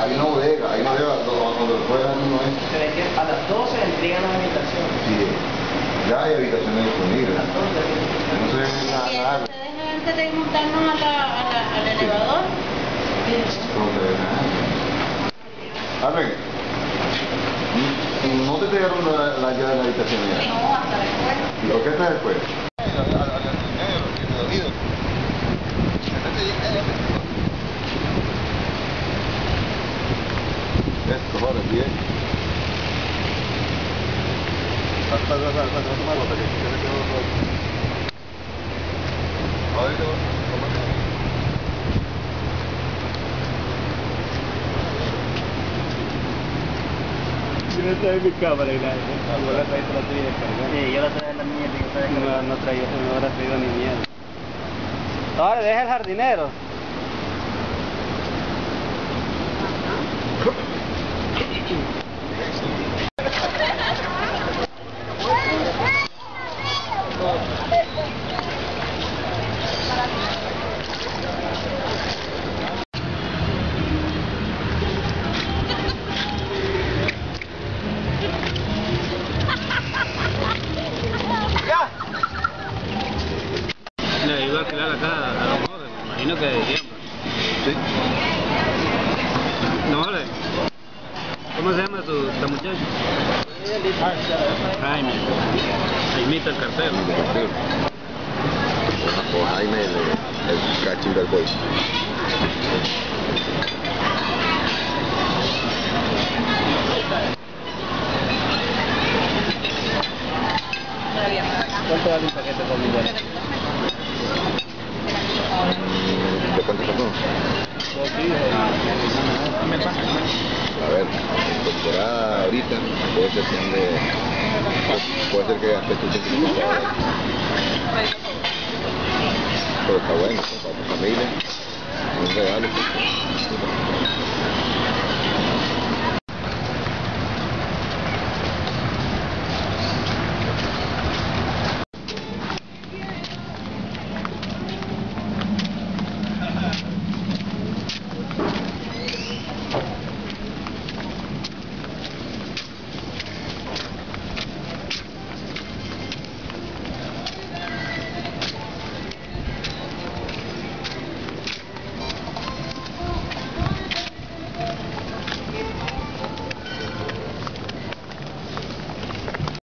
hay una bodega, hay una bodega donde lo pueden uno es. Pero es que a las 12 entregan las habitaciones. Sí, ya hay habitaciones disponibles. A las 12 No se ve nada, ustedes antes de montarnos a la, a la, al elevador, No se ve nada. Arlen, ¿no te entregaron la, la llave de la habitación ya? no, hasta después. ¿Lo que está después? Esto, ahora bien. Hasta, hasta, hasta, hasta, no traía mi cámara y nada. La. Sí, yo la traía la mía, traía No, no traía, no habrá traído ni mierda. Ahora deja el jardinero. Le iba a alquilar acá a los jóvenes, me imagino que de. Sí. No, vale. ¿Cómo se llama tu, esta muchacha? Jaime. Jaimito el cartero. O Jaime, el, el cachín del boy. ¿Cuánto vale un paquete con mi bueno? ¿De cuánto hijos A ver, temporada ahorita puede ser que ande, puede ser que gaste tu 150 dólares. Pero está bueno, pues, para tu familia, un regalo.